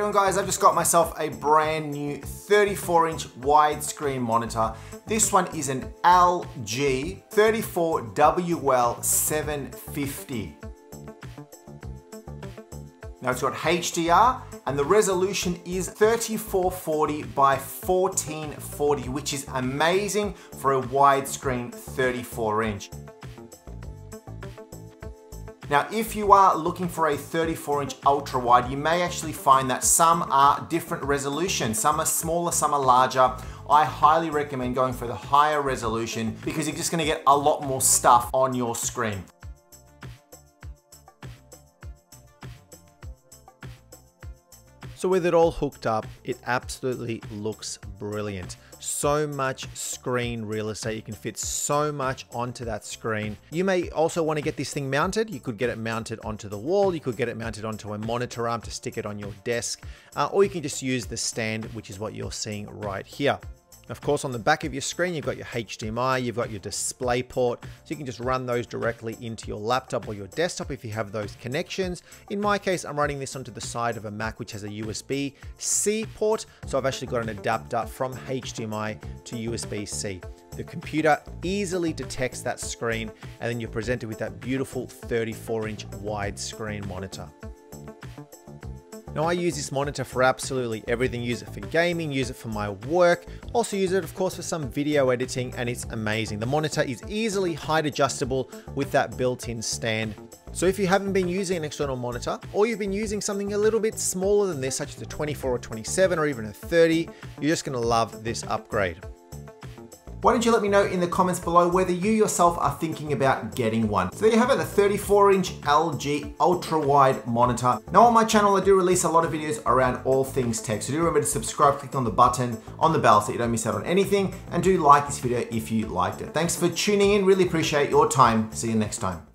doing guys? I've just got myself a brand new 34 inch widescreen monitor. This one is an LG 34WL750. Now it's got HDR and the resolution is 3440 by 1440, which is amazing for a widescreen 34 inch. Now, if you are looking for a 34 inch ultra wide, you may actually find that some are different resolution. Some are smaller, some are larger. I highly recommend going for the higher resolution because you're just gonna get a lot more stuff on your screen. So with it all hooked up, it absolutely looks brilliant. So much screen real estate. You can fit so much onto that screen. You may also want to get this thing mounted. You could get it mounted onto the wall. You could get it mounted onto a monitor arm to stick it on your desk. Uh, or you can just use the stand, which is what you're seeing right here. Of course, on the back of your screen, you've got your HDMI, you've got your display port, so you can just run those directly into your laptop or your desktop if you have those connections. In my case, I'm running this onto the side of a Mac, which has a USB-C port, so I've actually got an adapter from HDMI to USB-C. The computer easily detects that screen, and then you're presented with that beautiful 34-inch widescreen monitor. Now I use this monitor for absolutely everything. Use it for gaming, use it for my work. Also use it of course for some video editing and it's amazing. The monitor is easily height adjustable with that built-in stand. So if you haven't been using an external monitor or you've been using something a little bit smaller than this, such as a 24 or 27 or even a 30, you're just gonna love this upgrade. Why don't you let me know in the comments below whether you yourself are thinking about getting one. So there you have it, the 34 inch LG ultra wide monitor. Now on my channel, I do release a lot of videos around all things tech. So do remember to subscribe, click on the button on the bell so you don't miss out on anything. And do like this video if you liked it. Thanks for tuning in. Really appreciate your time. See you next time.